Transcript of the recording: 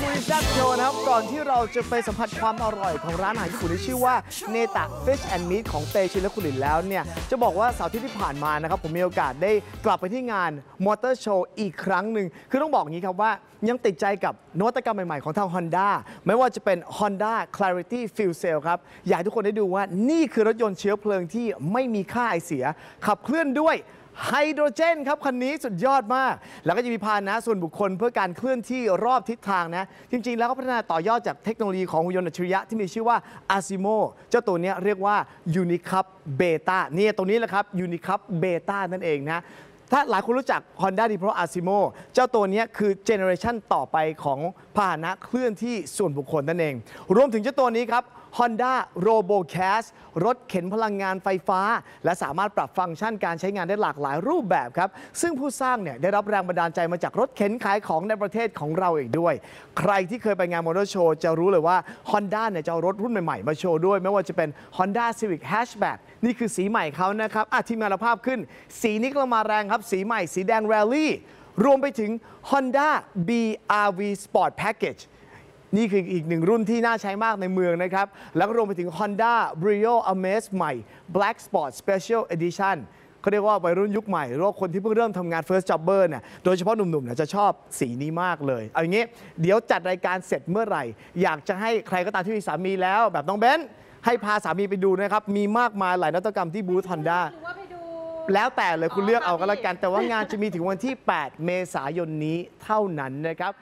คุยแซ่บโชว์นะครับ ก่อนที่เราจะไปสัมผัสความอร่อยของร้านอาหารญี่ปุ่นที่ชื่อว่าเนตะ Fish and Meat ของเตชินและคุณหลินแล้วเนี่ย จะบอกว่าเสาร์ที่ที่ผ่านมานะครับ ผมมีโอกาสได้กลับไปที่งานมอเตอร์โชว์อีกครั้งหนึ่ง คือต้องบอกอย่างนี้ครับว่ายังติดใจกับนวัตกรรมใหม่ ๆ ของทาง Honda ไม่ว่าจะเป็น Honda Clarity Fuel Cell ครับ อยากให้ทุกคนได้ดูว่านี่คือรถยนต์เชื้อเพลิงที่ไม่มีค่าไอเสีย ขับเคลื่อนด้วย ไฮโดรเจนครับคันนี้สุดยอดมาก แล้วก็จะมีพาหนะส่วนบุคคลเพื่อการเคลื่อนที่รอบทิศทางนะ จริง ๆ แล้วก็พัฒนาต่อยอดจากเทคโนโลยีของหุ่นยนต์อัจฉริยะที่มีชื่อว่า Asimo เจ้าตัวนี้เรียกว่า Unicup Beta เนี่ยตัวนี้แหละครับ Unicup Beta นั่นเองนะถ้าหลายคนรู้จัก Honda d i p r o Asimo เจ้าตัวนี้คือเจเนอเรชันต่อไปของพาหนะเคลื่อนที่ส่วนบุคคลนั่นเอง รวมถึงเจ้าตัวนี้ครับ Honda RoboCast รถเข็นพลังงานไฟฟ้า และสามารถปรับฟังก์ชันการใช้งานได้หลากหลายรูปแบบครับ ซึ่งผู้สร้างเนี่ยได้รับแรงบันดาลใจมาจากรถเข็นขายของในประเทศของเราเองด้วย ใครที่เคยไปงานมอเตอร์โชว์จะรู้เลยว่า Honda เนี่ยจะเอารถรุ่นใหม่ๆ มาโชว์ด้วย ไม่ว่าจะเป็น Honda Civic Hatchback นี่คือสีใหม่เขานะครับอะทีมงานเราภาพขึ้น สีนี้กำลังมาแรงครับ สีใหม่ สีแดง Rally รวมไปถึง Honda BRV Sport Package นี่คืออีกหนึ่งรุ่นที่น่าใช้มากในเมืองนะครับ แล้วก็รวมไปถึง Honda Brio Amaze ใหม่ Black Sport Special Edition เขาเรียกว่าวัยรุ่นยุคใหม่หรือว่าคนที่เพิ่งเริ่มทำงาน First Jobber เนี่ย โดยเฉพาะหนุ่มๆเนี่ยจะชอบสีนี้มากเลย เอาอย่างงี้ เดี๋ยวจัดรายการเสร็จเมื่อไหร่ อยากจะให้ใครก็ตามที่มีสามีแล้ว แบบน้องเบนซ์ให้พาสามีไปดูนะครับ มีมากมายหลายนวัตกรรมที่บูธ Honda หรือว่าไปดู แล้วแต่เลยคุณเลือกเอาก็แล้วกัน แต่ว่างานจะมีถึงวันที่ 8 เมษายนนี้เท่านั้นนะครับ